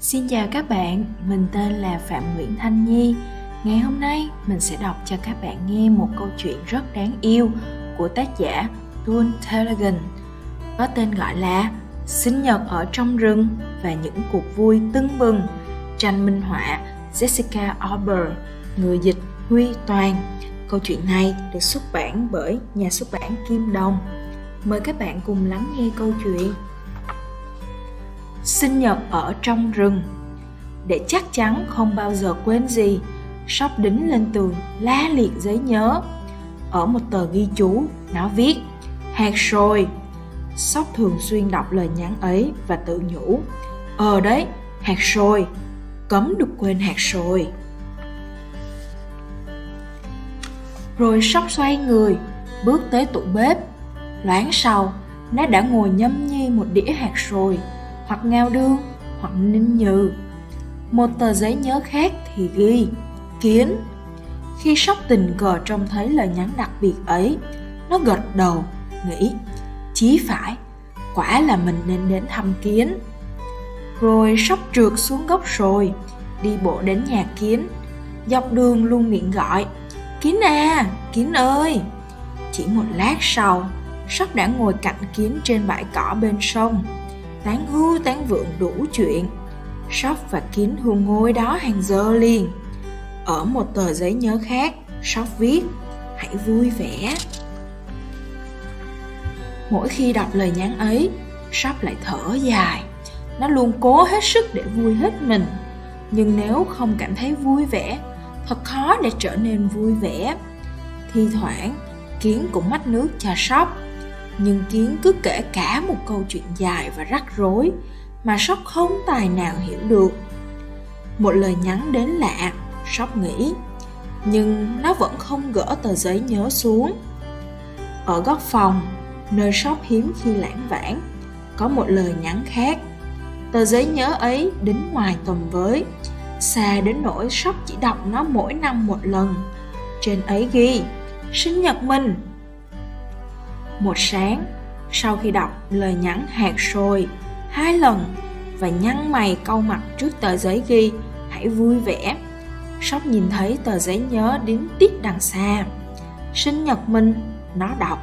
Xin chào các bạn, mình tên là Phạm Nguyễn Thanh Nhi. Ngày hôm nay mình sẽ đọc cho các bạn nghe một câu chuyện rất đáng yêu của tác giả Tuan Telegan có tên gọi là Sinh nhật ở trong rừng và những cuộc vui tưng bừng. Tranh minh họa Jessica Auber, người dịch Huy Toàn. Câu chuyện này được xuất bản bởi nhà xuất bản Kim Đồng. Mời các bạn cùng lắng nghe câu chuyện sinh nhật ở trong rừng. Để chắc chắn không bao giờ quên gì Sóc đính lên tường la liệt giấy nhớ. Ở một tờ ghi chú, nó viết hạt sồi sóc thường xuyên đọc lời nhắn ấy và tự nhủ ờ đấy hạt sồi cấm được quên hạt sồi rồi sóc xoay người, bước tới tủ bếp. Loáng sau, nó đã ngồi nhâm nhi một đĩa hạt sồi hoặc ngao đương, hoặc ninh nhừ. Một tờ giấy nhớ khác thì ghi, kiến. Khi sóc tình cờ trông thấy lời nhắn đặc biệt ấy, nó gật đầu, nghĩ, chí phải, quả là mình nên đến thăm kiến. Rồi sóc trượt xuống gốc rồi, đi bộ đến nhà kiến. Dọc đường luôn miệng gọi, kiến à kiến ơi. Chỉ một lát sau, sóc đã ngồi cạnh kiến trên bãi cỏ bên sông tán hưu tán vượng đủ chuyện. Sóc và kiến hương ngôi đó hàng giờ liền. Ở một tờ giấy nhớ khác, sóc viết, hãy vui vẻ. Mỗi khi đọc lời nhắn ấy, sóc lại thở dài. Nó luôn cố hết sức để vui hết mình. Nhưng nếu không cảm thấy vui vẻ, thật khó để trở nên vui vẻ. Thi thoảng kiến cũng mách nước cho sóc nhưng kiến cứ kể cả một câu chuyện dài và rắc rối mà sóc không tài nào hiểu được. Một lời nhắn đến lạ, sóc nghĩ, nhưng nó vẫn không gỡ tờ giấy nhớ xuống. Ở góc phòng, nơi sóc hiếm khi lãng vãng, có một lời nhắn khác. Tờ giấy nhớ ấy đính ngoài tầm với, xa đến nỗi sóc chỉ đọc nó mỗi năm một lần. Trên ấy ghi, sinh nhật mình một sáng. Sau khi đọc lời nhắn hạt sôi hai lần và nhăn mày câu mặt trước tờ giấy ghi, hãy vui vẻ. Sóc nhìn thấy tờ giấy nhớ đến tiết đằng xa. Sinh nhật mình nó đọc.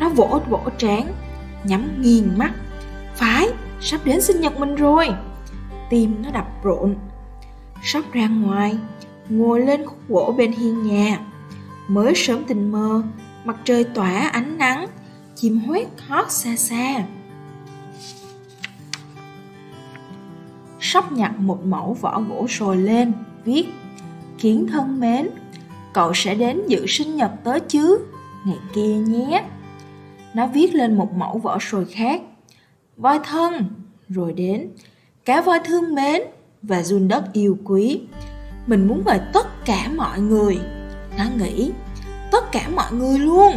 Nó vỗ vỗ trán, nhắm nghiền mắt. Phải, sắp đến sinh nhật mình rồi. Tim nó đập rộn. Sóc ra ngoài, ngồi lên khúc gỗ bên hiên nhà. Mới sớm tình mơ mặt trời tỏa ánh nắng, chim hót hót xa xa. Sóc nhặt một mẫu vỏ gỗ sồi lên, viết, kiến thân mến, cậu sẽ đến dự sinh nhật tới chứ? Ngày kia nhé. Nó viết lên một mẫu vỏ sồi khác, voi thân. Rồi đến, cá voi thương mến và run đất yêu quý. Mình muốn mời tất cả mọi người. Nó nghĩ tất cả mọi người luôn.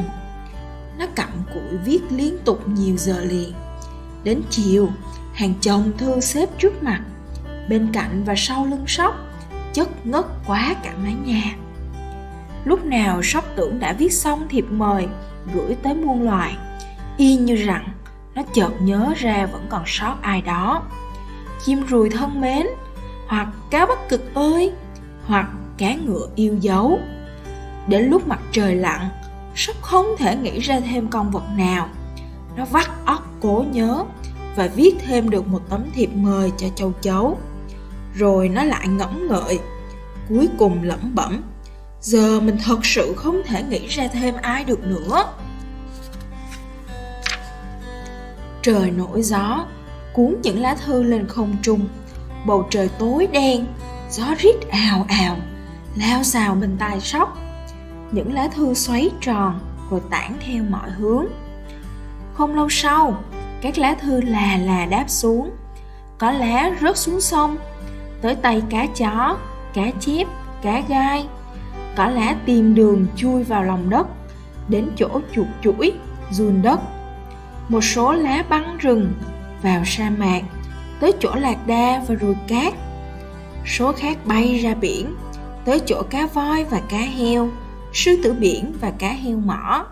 Nó cặm cụi viết liên tục nhiều giờ liền. Đến chiều, hàng chồng thư xếp trước mặt, bên cạnh và sau lưng sóc, chất ngất quá cả mái nhà. Lúc nào sóc tưởng đã viết xong thiệp mời, gửi tới muôn loài, y như rằng nó chợt nhớ ra vẫn còn sót ai đó. Chim ruồi thân mến, hoặc cá bắc cực ơi, hoặc cá ngựa yêu dấu đến lúc mặt trời lặn, sắp không thể nghĩ ra thêm con vật nào. Nó vắt óc cố nhớ và viết thêm được một tấm thiệp mời cho châu chấu. Rồi nó lại ngẫm ngợi, cuối cùng lẩm bẩm, giờ mình thật sự không thể nghĩ ra thêm ai được nữa. Trời nổi gió, cuốn những lá thư lên không trung. Bầu trời tối đen, gió rít ào ào, lao xào bên tai sóc những lá thư xoáy tròn rồi tản theo mọi hướng. Không lâu sau, các lá thư là là đáp xuống. Có lá rớt xuống sông, tới tay cá chó, cá chép, cá gai. Có lá tìm đường chui vào lòng đất, đến chỗ chuột chuỗi dùn đất. Một số lá băng rừng vào sa mạc, tới chỗ lạc đa và ruồi cát. Số khác bay ra biển, tới chỗ cá voi và cá heo sư tử biển và cá heo mỏ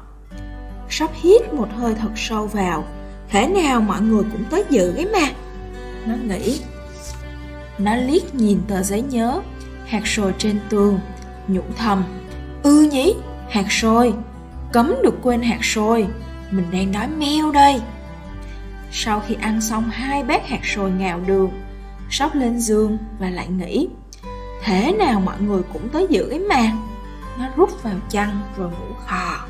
sóc hít một hơi thật sâu vào thể nào mọi người cũng tới dự ấy mà nó nghĩ Nó liếc nhìn tờ giấy nhớ, hạt sồi trên tường, nhủ thầm. ư ừ nhỉ, hạt sồi, cấm được quên hạt sồi, mình đang đói meo đây. Sau khi ăn xong hai bát hạt sồi ngào đường, sóc lên giường và lại nghĩ Thế nào mọi người cũng tới dự ấy mà nó rút vào chăn rồi ngủ khò.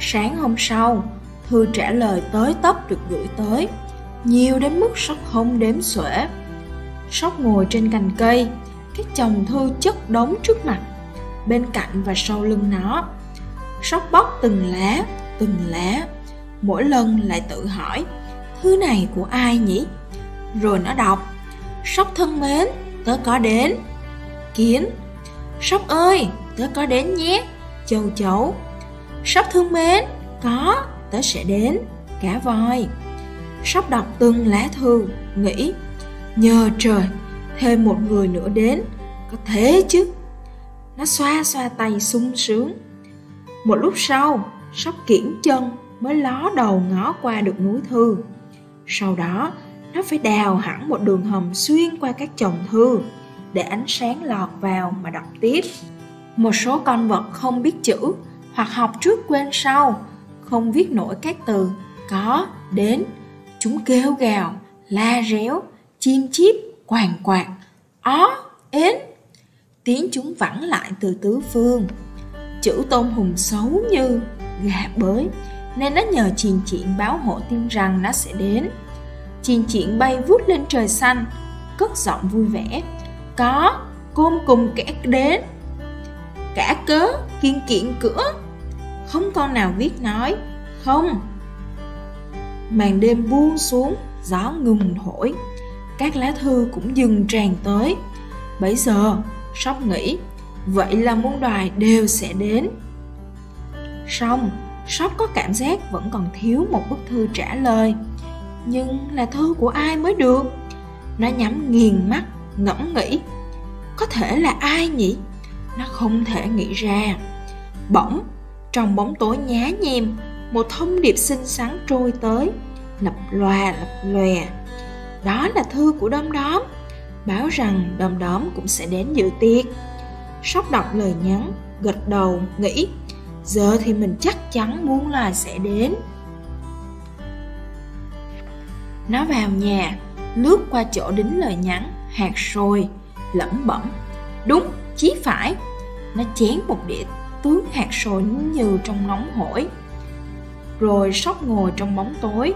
Sáng hôm sau, thư trả lời tới tấp được gửi tới. Nhiều đến mức sóc không đếm xuể. Sóc ngồi trên cành cây Các chồng thư chất đống trước mặt Bên cạnh và sau lưng nó. Sóc bóc từng lá, từng lá Mỗi lần lại tự hỏi Thứ này của ai nhỉ? Rồi nó đọc Sóc thân mến, tớ có đến. Kiến Sóc ơi, tớ có đến nhé. Châu chấu. Sóc thương mến, có, tớ sẽ đến. Cá voi. Sóc đọc từng lá thư, nghĩ Nhờ trời, thêm một người nữa đến. Có thế chứ? Nó xoa xoa tay sung sướng. Một lúc sau, Sóc kiển chân mới ló đầu ngó qua được núi thư. Sau đó nó phải đào hẳn một đường hầm xuyên qua các chồng thư để ánh sáng lọt vào mà đọc tiếp. Một số con vật không biết chữ hoặc học trước quên sau, không viết nổi các từ. Có, đến, chúng kêu gào, la réo, chim chíp, quàng quạt ó, ến. Tiếng chúng vẳng lại từ tứ phương. Chữ tôm hùm xấu như gà bới, nên nó nhờ chiền chuyện báo hộ tin rằng nó sẽ đến. Chiền chuyện bay vút lên trời xanh, cất giọng vui vẻ có côn cùng kẻ đến. Cả cớ kiên kiện cửa. Không con nào biết nói không. Màn đêm buông xuống gió ngừng thổi. Các lá thư cũng dừng tràn tới. Bấy giờ sóc nghĩ vậy là muôn đoài đều sẽ đến. Xong Sóc có cảm giác vẫn còn thiếu một bức thư trả lời. Nhưng là thư của ai mới được? Nó nhắm nghiền mắt, ngẫm nghĩ. Có thể là ai nhỉ? Nó không thể nghĩ ra. Bỗng, trong bóng tối nhá nhem Một thông điệp xinh xắn trôi tới Lập loà lập lòe. Đó là thư của đom đóm. Báo rằng đom đóm cũng sẽ đến dự tiệc. Sóc đọc lời nhắn, gật đầu, nghĩ giờ thì mình chắc chắn muốn là sẽ đến. Nó vào nhà lướt qua chỗ đính lời nhắn hạt sôi lẩm bẩm. Đúng chí phải. Nó chén một đĩa tướng hạt sôi như trong nóng hổi. Rồi sóc ngồi trong bóng tối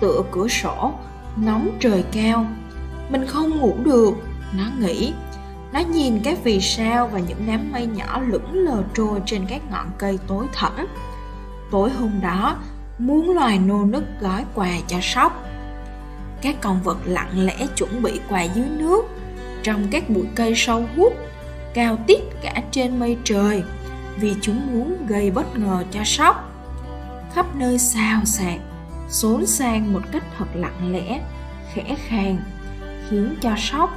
tựa cửa sổ ngóng trời cao. Mình không ngủ được nó nghĩ. Nó nhìn các vì sao và những đám mây nhỏ lững lờ trôi trên các ngọn cây tối thẳm. Tối hôm đó, muốn loài nô nức gói quà cho sóc. Các con vật lặng lẽ chuẩn bị quà dưới nước, trong các bụi cây sâu hút, cao tít cả trên mây trời, vì chúng muốn gây bất ngờ cho sóc. Khắp nơi xào xạc xốn sang một cách thật lặng lẽ, khẽ khàng, khiến cho sóc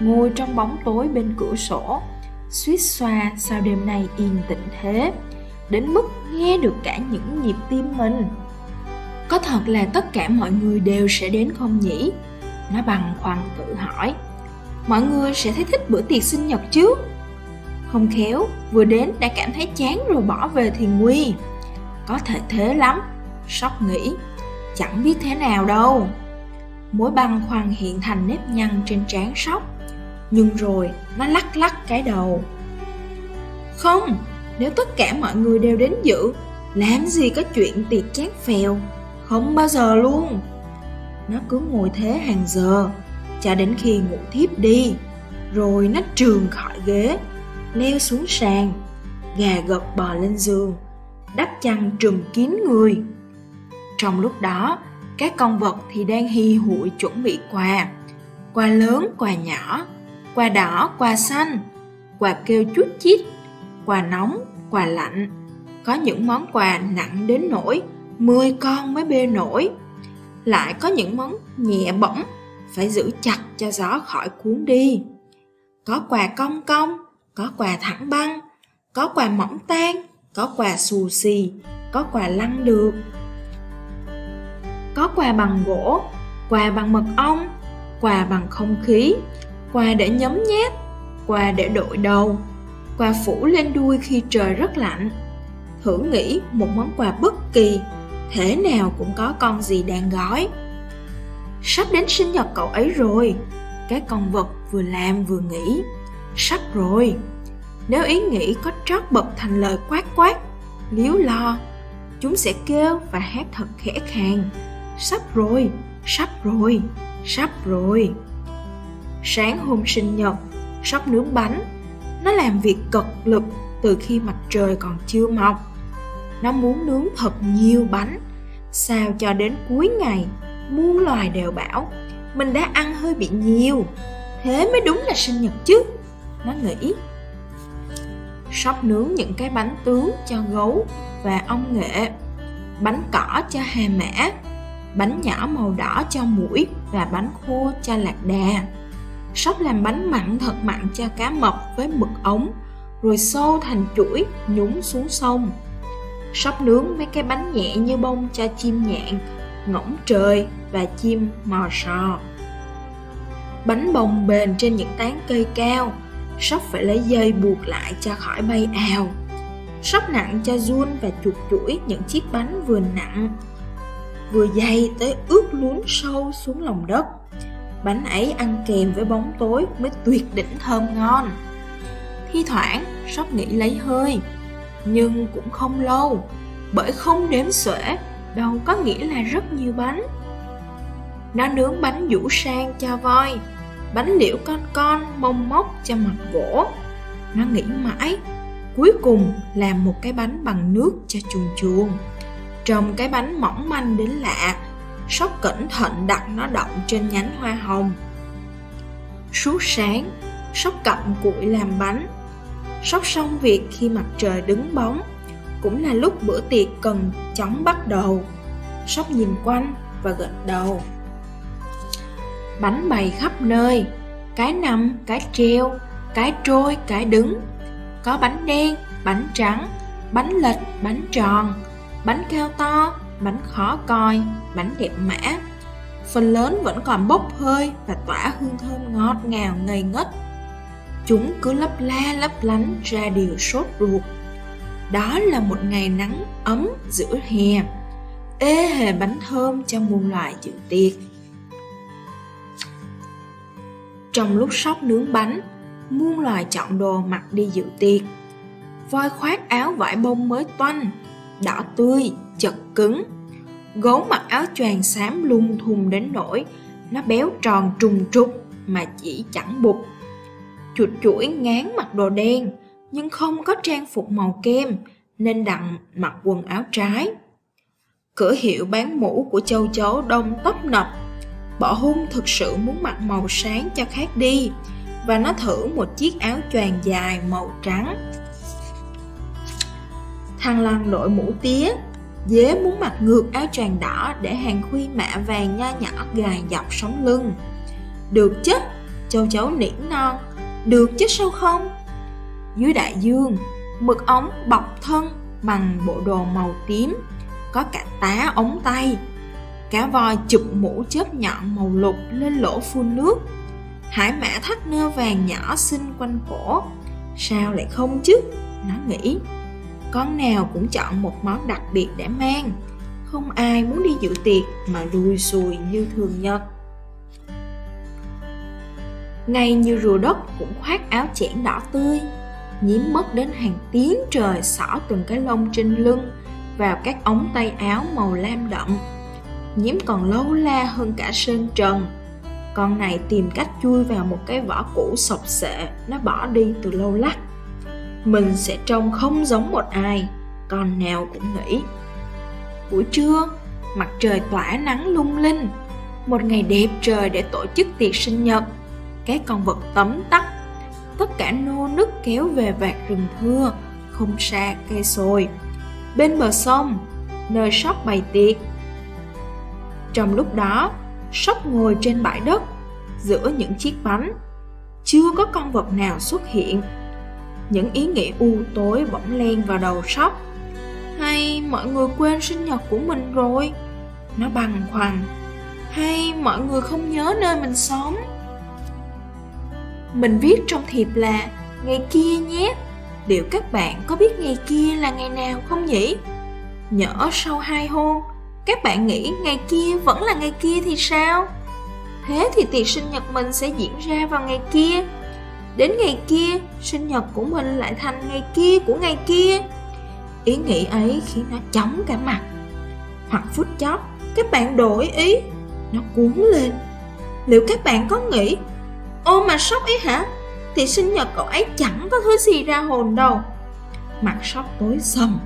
ngồi trong bóng tối bên cửa sổ suýt xoa sao đêm nay yên tĩnh thế đến mức nghe được cả những nhịp tim mình có thật là tất cả mọi người đều sẽ đến không nhỉ? Nó bằng khoăn tự hỏi. Mọi người sẽ thấy thích bữa tiệc sinh nhật chứ không khéo, vừa đến đã cảm thấy chán rồi bỏ về thì nguy. Có thể thế lắm sóc nghĩ. Chẳng biết thế nào đâu. Mối băng khoăn hiện thành nếp nhăn trên trán sóc nhưng rồi, nó lắc lắc cái đầu. Không, nếu tất cả mọi người đều đến dự, làm gì có chuyện tiệc chán phèo? Không bao giờ luôn. Nó cứ ngồi thế hàng giờ cho đến khi ngủ thiếp đi rồi nó trường khỏi ghế leo xuống sàn gà gật bò lên giường đắp chăn trùm kín người. Trong lúc đó các con vật thì đang hi hụi chuẩn bị quà. Quà lớn quà nhỏ quà đỏ, quà xanh, quà kêu chút chít, quà nóng, quà lạnh. Có những món quà nặng đến nỗi 10 con mới bê nổi. Lại có những món nhẹ bỏng, phải giữ chặt cho gió khỏi cuốn đi. Có quà cong cong, có quà thẳng băng, có quà mỏng tan, có quà xù xì, có quà lăn được. Có quà bằng gỗ, quà bằng mật ong, quà bằng không khí quà để nhấm nháp quà để đội đầu quà phủ lên đuôi khi trời rất lạnh thử nghĩ một món quà bất kỳ thế nào cũng có con gì đang gói. Sắp đến sinh nhật cậu ấy rồi. Cái con vật vừa làm vừa nghĩ. Sắp rồi. Nếu ý nghĩ có trót bật thành lời quát quát liếu lo, chúng sẽ kêu và hát thật khẽ khàng. Sắp rồi sắp rồi sắp rồi. Sáng hôm sinh nhật, sắp nướng bánh. Nó làm việc cực lực từ khi mặt trời còn chưa mọc nó muốn nướng thật nhiều bánh. Sao cho đến cuối ngày, muôn loài đều bảo, mình đã ăn hơi bị nhiều. Thế mới đúng là sinh nhật chứ. Nó nghĩ sóc nướng những cái bánh tướng cho gấu và ong nghệ, bánh cỏ cho hà mã, bánh nhỏ màu đỏ cho mũi và bánh khô cho lạc đà. Sóc làm bánh mặn thật mặn cho cá mập với mực ống, rồi xô thành chuỗi nhúng xuống sông sóc nướng mấy cái bánh nhẹ như bông cho chim nhạn, ngỗng trời và chim mò sò. Bánh bồng bềnh trên những tán cây cao sóc phải lấy dây buộc lại cho khỏi bay ào. Sóc nặng cho run và chuột chuỗi những chiếc bánh vừa nặng, vừa dày tới ướt lún sâu xuống lòng đất. Bánh ấy ăn kèm với bóng tối mới tuyệt đỉnh thơm ngon. Thi thoảng sóc nghĩ lấy hơi nhưng cũng không lâu, bởi không đếm xuể, đâu có nghĩa là rất nhiều bánh. Nó nướng bánh vũ sang cho voi, bánh liễu con con mông móc cho mặt gỗ. Nó nghĩ mãi, cuối cùng làm một cái bánh bằng nước cho chuồn chuồn trồng cái bánh mỏng manh đến lạ sóc cẩn thận đặt nó động trên nhánh hoa hồng. Suốt sáng sóc cặm cụi làm bánh sóc xong việc khi mặt trời đứng bóng, cũng là lúc bữa tiệc cần chóng bắt đầu. Sóc nhìn quanh và gật đầu. Bánh bày khắp nơi, cái nằm, cái treo, cái trôi, cái đứng. Có bánh đen, bánh trắng, bánh lệch, bánh tròn, bánh cao to, bánh khó coi, bánh đẹp mã. Phần lớn vẫn còn bốc hơi và tỏa hương thơm ngọt ngào ngây ngất chúng cứ lấp la lấp lánh ra điều sốt ruột. Đó là một ngày nắng ấm giữa hè, ê hề bánh thơm cho muôn loài dự tiệc. Trong lúc sóc nướng bánh, muôn loài chọn đồ mặc đi dự tiệc. Voi khoác áo vải bông mới toanh, đỏ tươi, chật cứng. Gấu mặc áo choàng xám lung thùng đến nỗi nó béo tròn trùng trục mà chỉ chẳng bụt chuột chuỗi ngán mặc đồ đen, nhưng không có trang phục màu kem, nên đặng mặc quần áo trái. Cửa hiệu bán mũ của châu chấu đông tấp nập. Bỏ hung thực sự muốn mặc màu sáng cho khác đi, và nó thử một chiếc áo choàng dài màu trắng. Thằng lằn đội mũ tía, dế muốn mặc ngược áo choàng đỏ để hàng khuy mạ vàng nho nhỏ gài dọc sống lưng. Được chứ, châu chấu nỉ non được chứ sao không? Dưới đại dương, mực ống bọc thân bằng bộ đồ màu tím, có cả tá ống tay. Cá voi chụp mũ chớp nhọn màu lục lên lỗ phun nước. Hải mã thắt nơ vàng nhỏ xinh quanh cổ. Sao lại không chứ? Nó nghĩ. Con nào cũng chọn một món đặc biệt để mang. Không ai muốn đi dự tiệc mà đuôi xùi như thường nhật ngay như rùa đất cũng khoác áo chẽn đỏ tươi nhiễm mất đến hàng tiếng trời xỏ từng cái lông trên lưng vào các ống tay áo màu lam đậm nhiễm còn lâu la hơn cả sơn trần. Con này tìm cách chui vào một cái vỏ cũ sọc sệ, nó bỏ đi từ lâu lắc. Mình sẽ trông không giống một ai, con nào cũng nghĩ. Buổi trưa, mặt trời tỏa nắng lung linh, một ngày đẹp trời để tổ chức tiệc sinh nhật các con vật tấm tắc tất cả nô nức kéo về vạt rừng thưa, không xa cây sồi bên bờ sông, nơi sóc bày tiệc. Trong lúc đó sóc ngồi trên bãi đất, giữa những chiếc bánh, chưa có con vật nào xuất hiện. Những ý nghĩ u tối bỗng len vào đầu sóc hay mọi người quên sinh nhật của mình rồi? Nó băn khoăn hay mọi người không nhớ nơi mình sống? Mình viết trong thiệp là ngày kia nhé. Liệu các bạn có biết ngày kia là ngày nào không nhỉ? Nhỡ sau hai hôm các bạn nghĩ ngày kia vẫn là ngày kia thì sao? Thế thì tiệc sinh nhật mình sẽ diễn ra vào ngày kia. Đến ngày kia sinh nhật của mình lại thành ngày kia của ngày kia. Ý nghĩ ấy khiến nó chóng cả mặt. Hoặc phút chót, các bạn đổi ý nó cuốn lên. Liệu các bạn có nghĩ ô mà sốc ấy hả? Thì sinh nhật cậu ấy chẳng có thứ gì ra hồn đâu. Mặt sốc tối sầm.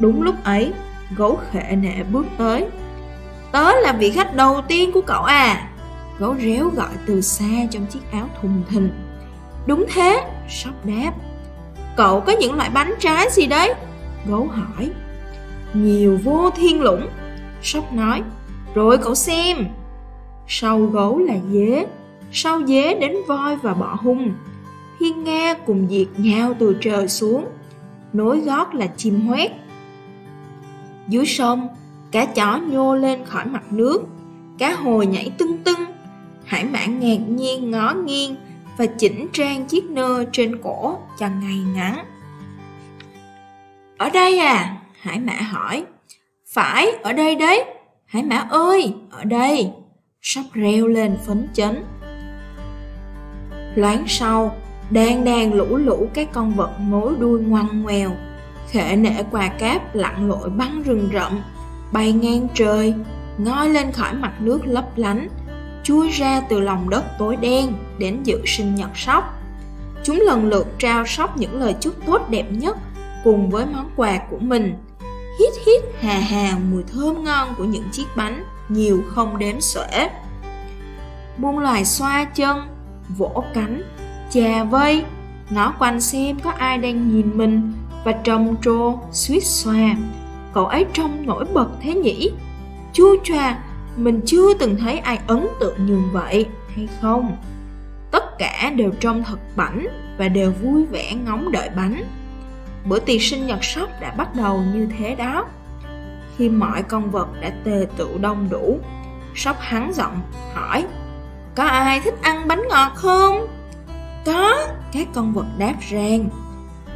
Đúng lúc ấy, gấu khệ nệ bước tới. Tớ là vị khách đầu tiên của cậu à? Gấu réo gọi từ xa trong chiếc áo thùng thình. Đúng thế sóc đáp. Cậu có những loại bánh trái gì đấy? Gấu hỏi. Nhiều vô thiên lũng. Sóc nói. Rồi cậu xem. Sau gấu là dế sau dế đến voi và bọ hung. Thiên nga cùng diệt nhau từ trời xuống, nối gót là chim hoét. Dưới sông, cá chó nhô lên khỏi mặt nước, cá hồi nhảy tưng tưng. Hải mã ngạc nhiên, ngó nghiêng và chỉnh trang chiếc nơ trên cổ cho ngày ngắn. Ở đây à? Hải mã hỏi. Phải, ở đây đấy. Hải mã ơi, ở đây. Sắp reo lên phấn chấn loáng sau, đang đang lũ lũ các con vật nối đuôi ngoằn ngoèo. Khệ nể quà cáp lặn lội bắn rừng rậm, bay ngang trời, ngoi lên khỏi mặt nước lấp lánh, chui ra từ lòng đất tối đen đến dự sinh nhật sóc. Chúng lần lượt trao sóc những lời chúc tốt đẹp nhất cùng với món quà của mình. Hít hít hà hà mùi thơm ngon của những chiếc bánh, nhiều không đếm xuể. Muôn loài xoa chân vỗ cánh. Chà vây ngó quanh xem có ai đang nhìn mình và trầm trồ suýt xòa cậu ấy trông nổi bật thế nhỉ? Chua choa mình chưa từng thấy ai ấn tượng như vậy, hay không? Tất cả đều trông thật bảnh và đều vui vẻ ngóng đợi bánh. Bữa tiệc sinh nhật sóc đã bắt đầu như thế đó. Khi mọi con vật đã tề tựu đông đủ, sóc hắn giọng hỏi có ai thích ăn bánh ngọt không? Có các con vật đáp rang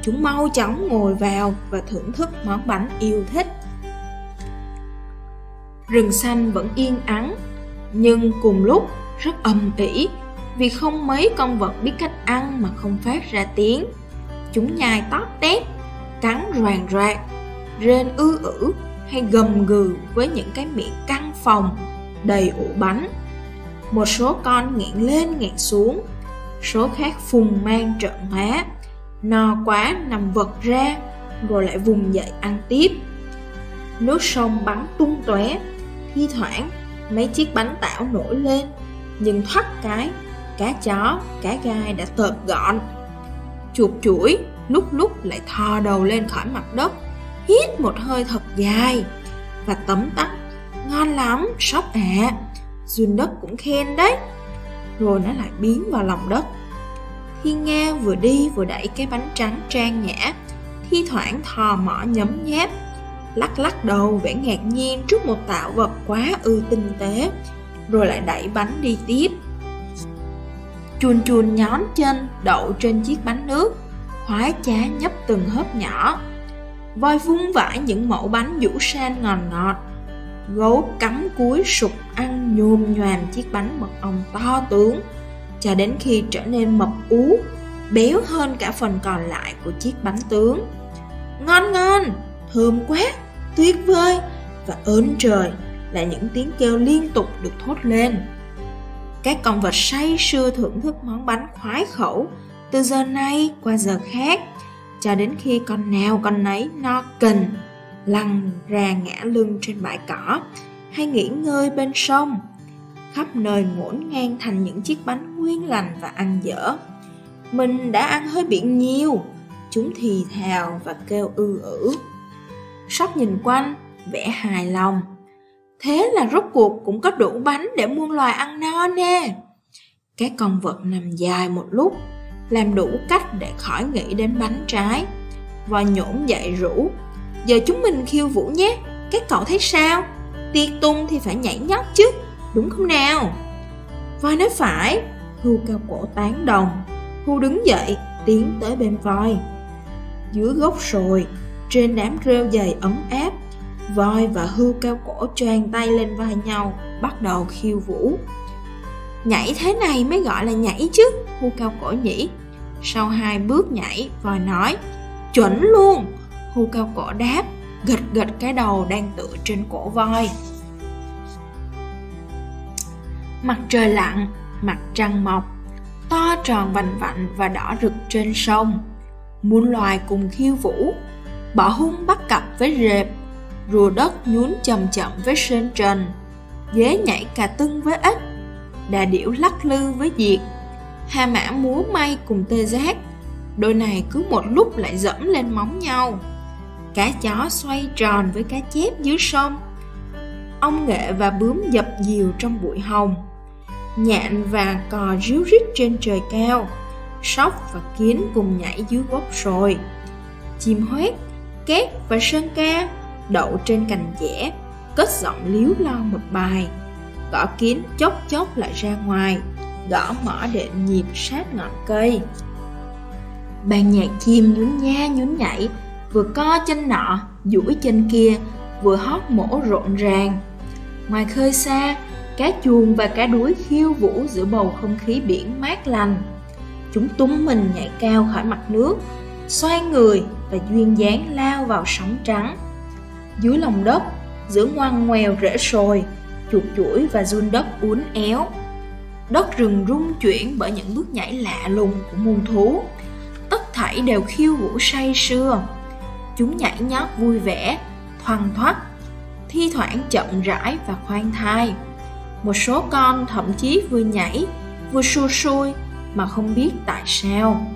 chúng mau chóng ngồi vào và thưởng thức món bánh yêu thích. Rừng xanh vẫn yên ắng, nhưng cùng lúc rất âm ỉ vì không mấy con vật biết cách ăn mà không phát ra tiếng. Chúng nhai tóp tép, cắn roàn roạt rên ư ử hay gầm gừ với những cái miệng căng phòng, đầy ổ bánh một số con nghẹn lên nghẹn xuống, số khác phùng mang trợn má no quá, nằm vật ra, rồi lại vùng dậy ăn tiếp. Nước sông bắn tung tóe, thi thoảng mấy chiếc bánh tảo nổi lên, nhưng thoát cái, cá chó, cá gai đã tợp gọn. Chuột chuỗi lúc lúc lại thò đầu lên khỏi mặt đất, hít một hơi thật dài. Và tấm tắc, ngon lắm, sóc ạ. à dùn đất cũng khen đấy. Rồi nó lại biến vào lòng đất. Thiên nga vừa đi vừa đẩy cái bánh trắng trang nhã, thi thoảng thò mỏ nhấm nháp, lắc lắc đầu vẻ ngạc nhiên trước một tạo vật quá ư tinh tế, rồi lại đẩy bánh đi tiếp. Chuồn chuồn nhón chân, đậu trên chiếc bánh nước khoái chá nhấp từng hớp nhỏ. Voi vung vãi những mẫu bánh vũ san ngọt ngọt gấu cắm cúi sụp ăn nhôm nhoàm chiếc bánh mật ong to tướng. Cho đến khi trở nên mập ú, béo hơn cả phần còn lại của chiếc bánh tướng. Ngon ngon, thơm quá, tuyệt vời, và ớn trời là những tiếng kêu liên tục được thốt lên. Các con vật say sưa thưởng thức món bánh khoái khẩu từ giờ này qua giờ khác, cho đến khi con nào con nấy no cần lăn ra ngã lưng trên bãi cỏ hay nghỉ ngơi bên sông. Khắp nơi ngổn ngang thành những chiếc bánh nguyên lành và ăn dở. Mình đã ăn hơi bị nhiều, chúng thì thào và kêu ư ử. Sóc nhìn quanh, vẻ hài lòng. Thế là rốt cuộc cũng có đủ bánh để muôn loài ăn no nè. Các con vật nằm dài một lúc, làm đủ cách để khỏi nghĩ đến bánh trái. Và nhổn dậy rủ giờ chúng mình khiêu vũ nhé các cậu thấy sao tiệc tung thì phải nhảy nhót chứ đúng không nào? Voi nói phải, Hưu cao cổ tán đồng. Hưu đứng dậy, tiến tới bên voi. Dưới gốc sồi, trên đám rêu dày ấm áp, voi và hưu cao cổ choàng tay lên vai nhau, bắt đầu khiêu vũ. Nhảy thế này mới gọi là nhảy chứ, hưu cao cổ nhỉ. Sau hai bước nhảy, voi nói, chuẩn luôn. Hưu cao cổ đáp, gật gật cái đầu đang tựa trên cổ voi. Mặt trời lặn, mặt trăng mọc, to tròn vành vạnh và đỏ rực trên sông. Muôn loài cùng khiêu vũ, bỏ hung bắt cặp với rệp, rùa đất nhún chậm chậm với sên trần, dế nhảy cà tưng với ếch, đà điểu lắc lư với diệt, hà mã múa may cùng tê giác, đôi này cứ một lúc lại dẫm lên móng nhau. Cá chó xoay tròn với cá chép dưới sông, ong nghệ và bướm dập dìu trong bụi hồng. Nhạn và cò ríu rít trên trời cao sóc và kiến cùng nhảy dưới gốc sồi. Chim hoét két và sơn ca đậu trên cành dẻ cất giọng líu lo một bài. Gõ kiến chốc chốc lại ra ngoài gõ mỏ đệm nhịp sát ngọn cây. Bàn nhạc chim nhún nha nhún nhảy vừa co chân nọ, duỗi chân kia, vừa hót mổ rộn ràng. Ngoài khơi xa, cá chuồng và cá đuối khiêu vũ giữa bầu không khí biển mát lành. Chúng tung mình nhảy cao khỏi mặt nước, xoay người và duyên dáng lao vào sóng trắng. Dưới lòng đất, giữa ngoằn ngoèo rễ sồi, chuột chuỗi và run đất uốn éo. Đất rừng rung chuyển bởi những bước nhảy lạ lùng của muôn thú. Tất thảy đều khiêu vũ say sưa chúng nhảy nhót vui vẻ, thoăn thoắt, thi thoảng chậm rãi và khoan thai. Một số con thậm chí vừa nhảy, vừa xua xui mà không biết tại sao.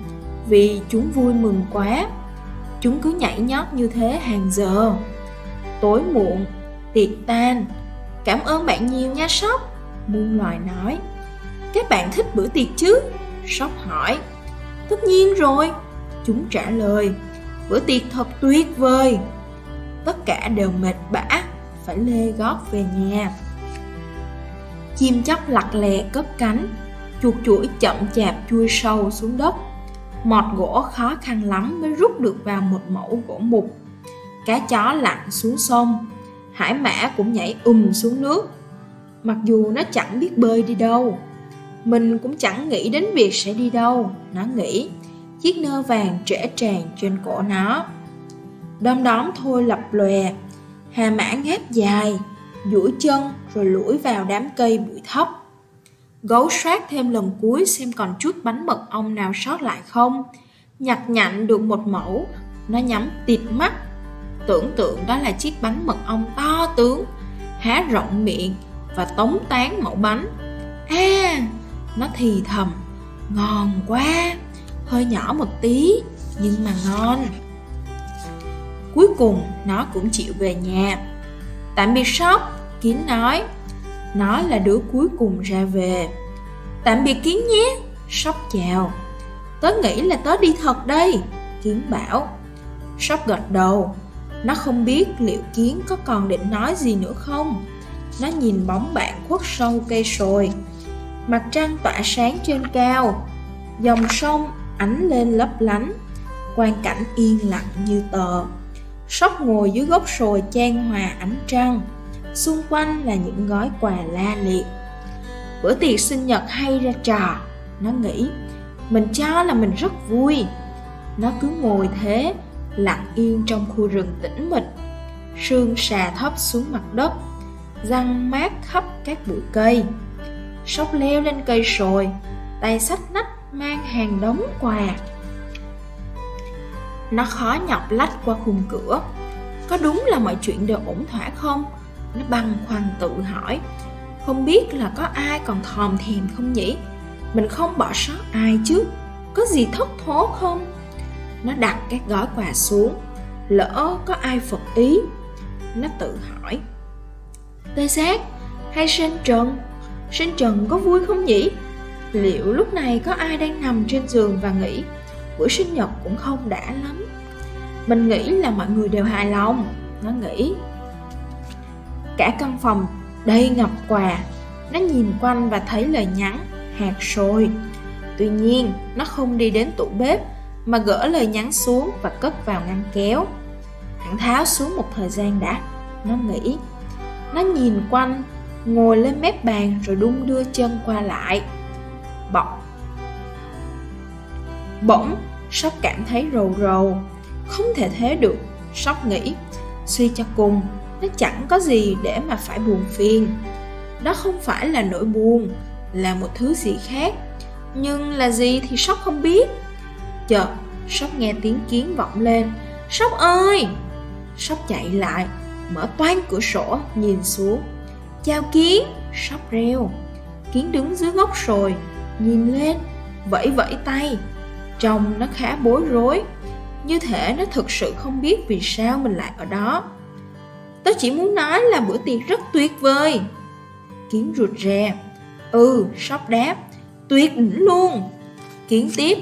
Vì chúng vui mừng quá, chúng cứ nhảy nhót như thế hàng giờ. Tối muộn, tiệc tan. Cảm ơn bạn nhiều nha, sóc, muôn loài nói. Các bạn thích bữa tiệc chứ? Sóc hỏi. Tất nhiên rồi, chúng trả lời bữa tiệc thật tuyệt vời. Tất cả đều mệt bã, phải lê gót về nhà. Chim chóc lặt lè cất cánh, chuột chuỗi chậm chạp chui sâu xuống đất. Mọt gỗ khó khăn lắm mới rút được vào một mẫu gỗ mục. Cá chó lặn xuống sông, hải mã cũng nhảy ùm xuống nước. Mặc dù nó chẳng biết bơi đi đâu, mình cũng chẳng nghĩ đến việc sẽ đi đâu, nó nghĩ chiếc nơ vàng trễ tràn trên cổ nó đom đóm thôi lập lòe hà mã ngáp dài duỗi chân rồi lủi vào đám cây bụi thấp. Gấu soát thêm lần cuối xem còn chút bánh mật ong nào sót lại không. Nhặt nhạnh được một mẫu, nó nhắm tịt mắt. Tưởng tượng đó là chiếc bánh mật ong to tướng, há rộng miệng và tống tán mẫu bánh. À, nó thì thầm, ngon quá, hơi nhỏ một tí, nhưng mà ngon. Cuối cùng nó cũng chịu về nhà Tạm biệt Sóc, Kiến nói. Nó là đứa cuối cùng ra về. Tạm biệt Kiến nhé, Sóc chào. Tớ nghĩ là tớ đi thật đây, Kiến bảo. Sóc gật đầu. Nó không biết liệu Kiến có còn định nói gì nữa không. Nó nhìn bóng bạn khuất sâu cây sồi. Mặt trăng tỏa sáng trên cao. Dòng sông ánh lên lấp lánh. Quang cảnh yên lặng như tờ. Sóc ngồi dưới gốc sồi chan hòa ánh trăng, Xung quanh là những gói quà la liệt Bữa tiệc sinh nhật hay ra trò Nó nghĩ, Mình cho là mình rất vui Nó cứ ngồi thế, Lặng yên trong khu rừng tĩnh mịch Sương xà thấp xuống mặt đất, Răng mát khắp các bụi cây Sóc leo lên cây sồi, Tay sách nách mang hàng đống quà nó khó nhọc lách qua khung cửa Có đúng là mọi chuyện đều ổn thỏa không? Nó băn khoăn tự hỏi Không biết là có ai còn thòm thèm không nhỉ? Mình không bỏ sót ai chứ Có gì thất thố không? Nó đặt các gói quà xuống Lỡ có ai phật ý Nó tự hỏi Tê giác, hay sen trần Sen trần có vui không nhỉ? Liệu lúc này có ai đang nằm trên giường và nghĩ Bữa sinh nhật cũng không đã lắm mình nghĩ là mọi người đều hài lòng nó nghĩ cả căn phòng đầy ngập quà Nó nhìn quanh và thấy lời nhắn hạt sồi. Tuy nhiên, nó không đi đến tủ bếp mà gỡ lời nhắn xuống và cất vào ngăn kéo. Hẳn tháo xuống một thời gian đã, nó nghĩ. Nó nhìn quanh, ngồi lên mép bàn rồi đung đưa chân qua lại. Bọc. Bỗng, Sóc cảm thấy rầu rầu. Không thể thế được, Sóc nghĩ. Suy cho cùng, nó chẳng có gì để mà phải buồn phiền. Đó không phải là nỗi buồn, là một thứ gì khác. Nhưng là gì thì Sóc không biết. Chợt, Sóc nghe tiếng kiến vọng lên. Sóc ơi! Sóc chạy lại, mở toan cửa sổ, nhìn xuống. Chào kiến! Sóc reo. Kiến đứng dưới gốc sồi, nhìn lên, vẫy vẫy tay. Trông nó khá bối rối, như thể nó thực sự không biết vì sao mình lại ở đó. Tớ chỉ muốn nói là bữa tiệc rất tuyệt vời. Kiến rụt rè. Ừ, sóc đáp. Tuyệt đỉnh luôn. Kiến tiếp.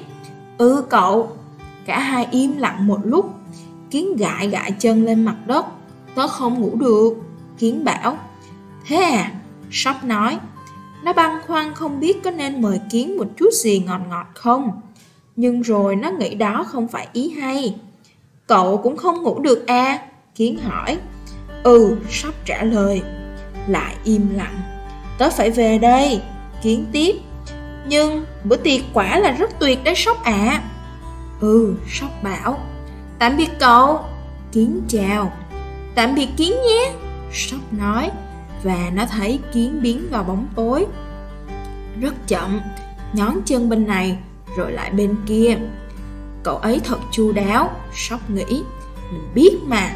Ừ cậu. Cả hai im lặng một lúc. Kiến gãi gãi chân lên mặt đất. Tớ không ngủ được. Kiến bảo. Thế à? Sóc nói. Nó băn khoăn không biết có nên mời Kiến một chút gì ngọt ngọt không. Nhưng rồi nó nghĩ đó không phải ý hay. Cậu cũng không ngủ được à? Kiến hỏi. Ừ, sắp trả lời. Lại im lặng. Tớ phải về đây. Kiến tiếp. Nhưng bữa tiệc quả là rất tuyệt đấy sóc ạ. À. Ừ, sóc bảo. Tạm biệt cậu. Kiến chào. Tạm biệt kiến nhé. Sóc nói. Và nó thấy kiến biến vào bóng tối. Rất chậm, nhón chân bên này rồi lại bên kia. Cậu ấy thật chu đáo, Sóc nghĩ. Mình biết mà,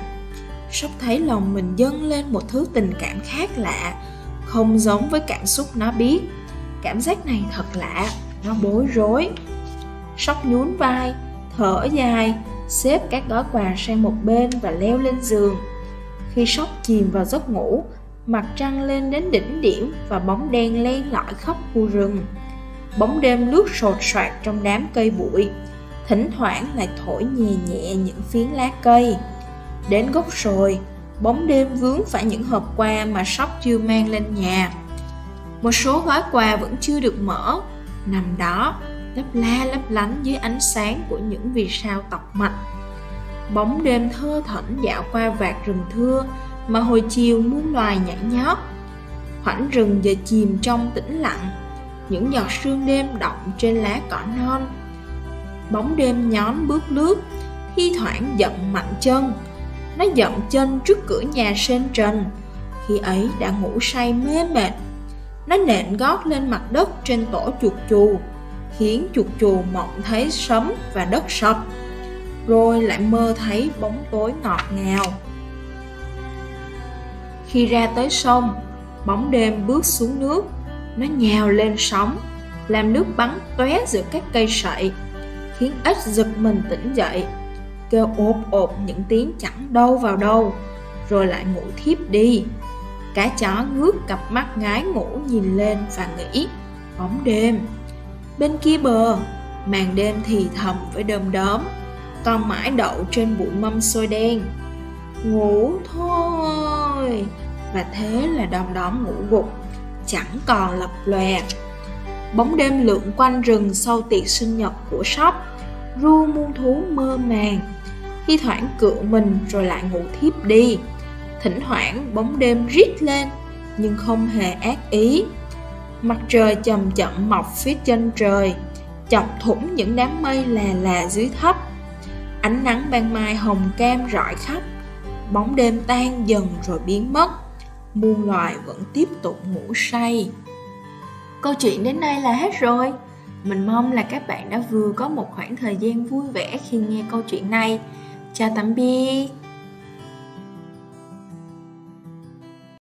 Sóc thấy lòng mình dâng lên một thứ tình cảm khác lạ, không giống với cảm xúc nó biết. Cảm giác này thật lạ, nó bối rối. Sóc nhún vai, thở dài, xếp các gói quà sang một bên và leo lên giường. Khi Sóc chìm vào giấc ngủ, mặt trăng lên đến đỉnh điểm và bóng đen len lỏi khắp khu rừng. Bóng đêm lướt sột soạt trong đám cây bụi, thỉnh thoảng lại thổi nhẹ nhẹ những phiến lá cây. Đến gốc rồi, bóng đêm vướng phải những hộp quà mà sóc chưa mang lên nhà. Một số gói quà vẫn chưa được mở, nằm đó, lấp la lấp lánh dưới ánh sáng của những vì sao tọc mạch. Bóng đêm thơ thẩn dạo qua vạt rừng thưa mà hồi chiều muôn loài nhảy nhót. Khoảnh rừng giờ chìm trong tĩnh lặng, những giọt sương đêm động trên lá cỏ non. Bóng đêm nhón bước lướt, thi thoảng dậm mạnh chân, nó dậm chân trước cửa nhà sen trần Khi ấy đã ngủ say mê mệt Nó nện gót lên mặt đất trên tổ chuột chù Khiến chuột chù mộng thấy sấm và đất sập Rồi lại mơ thấy bóng tối ngọt ngào khi ra tới sông, Bóng đêm bước xuống nước, Nó nhào lên sóng, Làm nước bắn tóe giữa các cây sậy, Khiến ếch giật mình tỉnh dậy. Kêu ộp ộp những tiếng chẳng đâu vào đâu, rồi lại ngủ thiếp đi. Cá chó ngước cặp mắt ngái ngủ nhìn lên và nghĩ, bóng đêm. Bên kia bờ, màn đêm thì thầm với đơm đóm con mãi đậu trên bụi mâm xôi đen. Ngủ thôi và thế là đom đóm ngủ gục, chẳng còn lập lòe. Bóng đêm lượn quanh rừng sau tiệc sinh nhật của shop, ru muôn thú mơ màng. Thi thoảng cựa mình rồi lại ngủ thiếp đi. Thỉnh thoảng bóng đêm rít lên, nhưng không hề ác ý. Mặt trời chậm chậm mọc phía chân trời, chọc thủng những đám mây là là dưới thấp. Ánh nắng ban mai hồng cam rọi khắp, bóng đêm tan dần rồi biến mất muôn loài vẫn tiếp tục ngủ say. Câu chuyện đến đây là hết rồi. Mình mong là các bạn đã vừa có một khoảng thời gian vui vẻ khi nghe câu chuyện này. Chào tạm biệt.